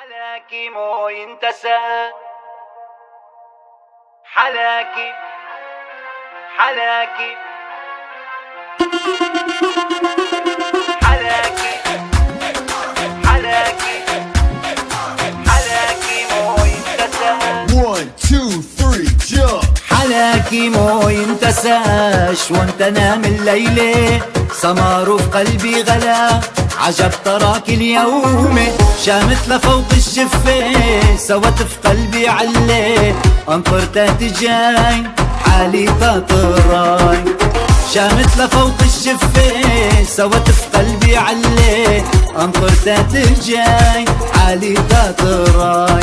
حلاكي مو ينتسى حلاكي حلاكي حلاكي حلاكي حلاكي مو ينتسى jump! حلاكي مو ينتساش وانت نام الليلة؟ سمار في قلبي غلا. عجب تراك اليوم شامت لفوق الشفة سوت في قلبي علة. انطرتات جاي حالي تطراي شامت لفوق الشفة سوت في قلبي علة. انطرتات جاي حالي تطراي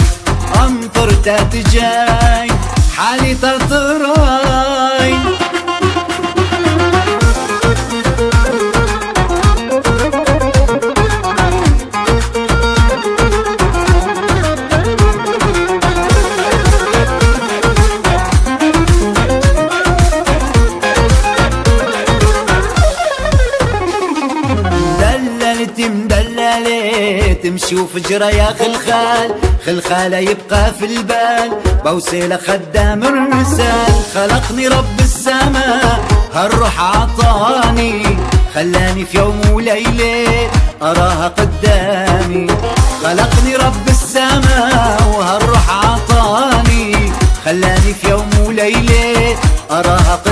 انطرتات جاي حالي تطراي دللت مدللة تمشي وفجرة يا خلخال. خلخالة يبقى في البال بوسيلة خدام الرسال. خلقني رب السماء هالروح عطاني. خلاني في يوم وليلة أراها قدامي. خلقني رب السماء وهالروح عطاني. خلاني في يوم وليلة أراها قدامي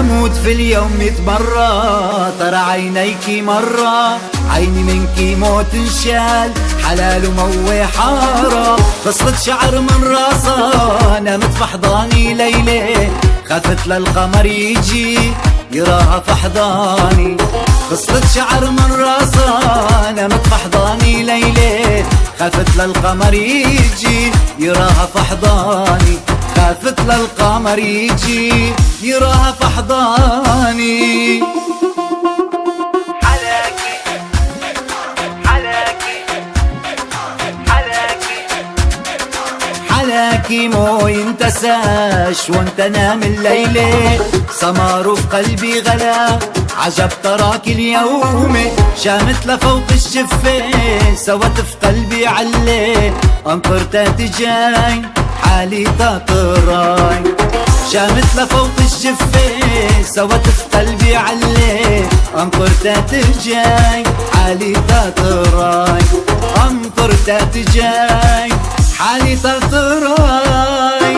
أموت في اليوم ميت مرة ترى عينيك مرة عيني منك موت انشال حلال وموي حارة. خصلة شعر من راسها نامت في حضاني ليلة. خافت للقمر يجي يراها في حضاني. خصلة شعر من راسها نامت في حضاني ليلة. خافت للقمر يجي يراها في حضاني. خافت للقمر يجي يراها في حضاني. حلاكي حلاكي حلاكي. حلاكي مو ينتساش وانت نام الليلة. سمار في قلبي غلا عجب تراك اليوم. شامت لفوق الشفة سوت في قلبي علة. انطرتات جاي حالي تطراي شامت لفوق الشفة سوت في قلبي علة انطرتات جاي حالي تطراي انطرتات جاي حالي تطراي